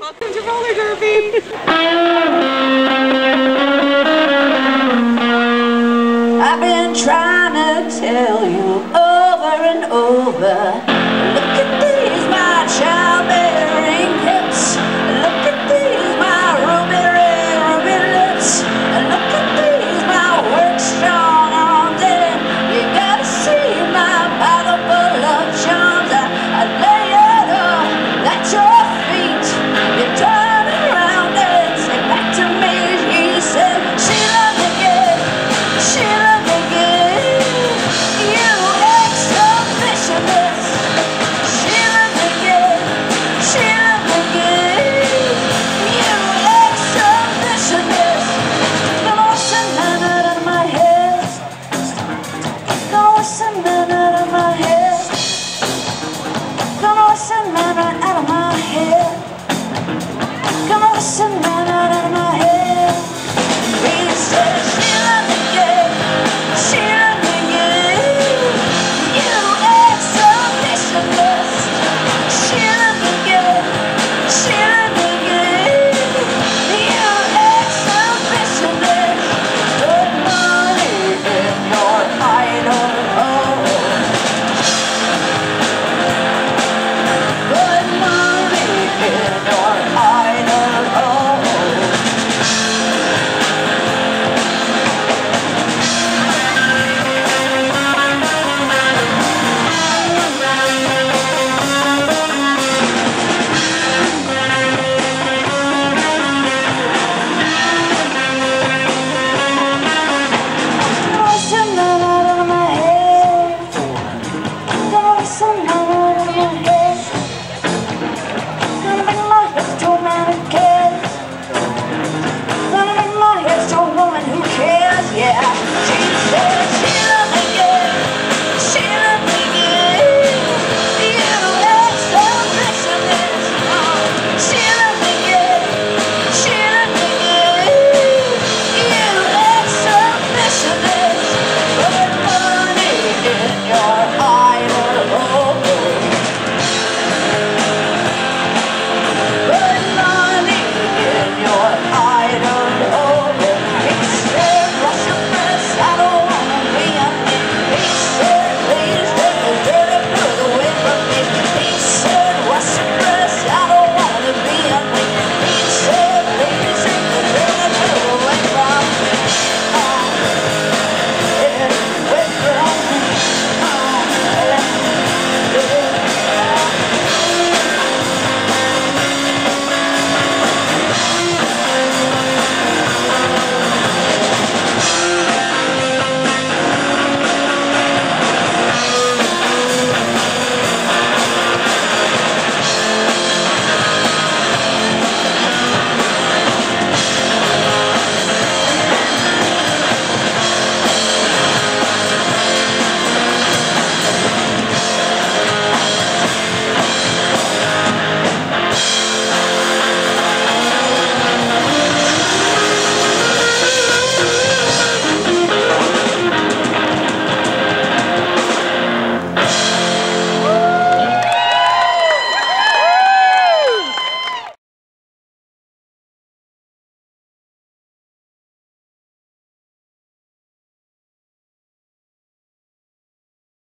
Welcome to roller derby. I've been trying to tell you over and over.